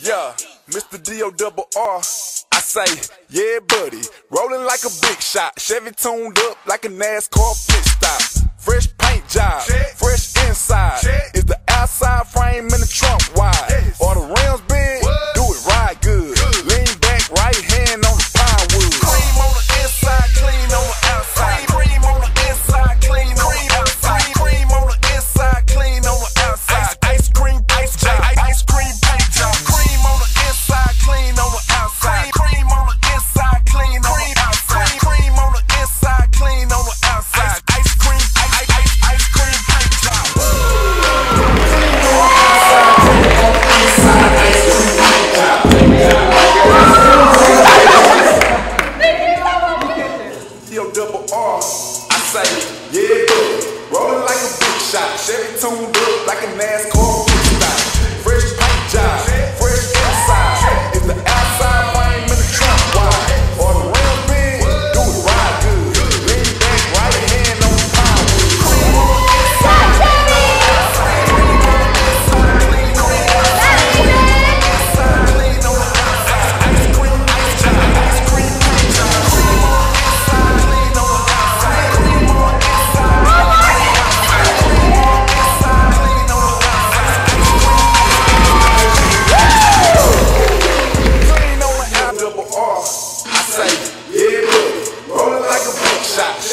yeah, Mr. D-O say, yeah, buddy. Rolling like a big shot. Chevy tuned up like a NASCAR pit stop. Fresh paint job. Fresh inside. tuned up like an mask.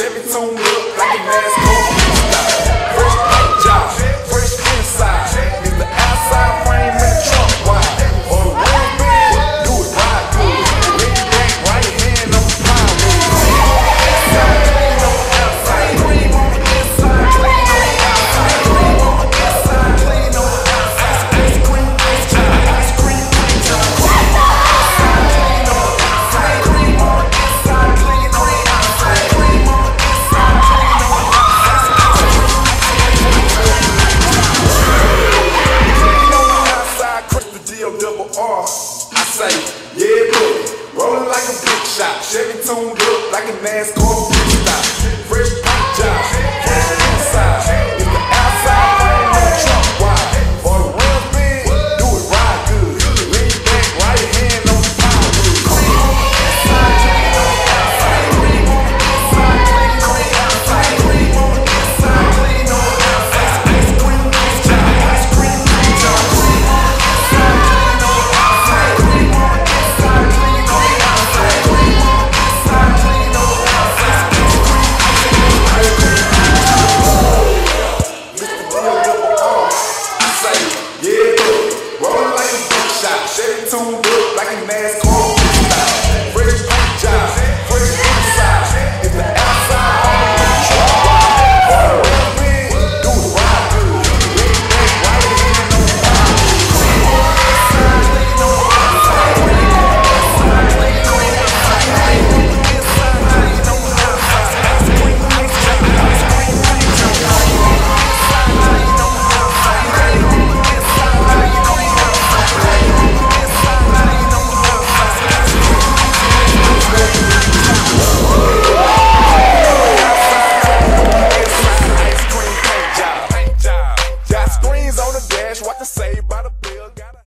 Chevy tuned up like a mask. tuned up like a NASCAR.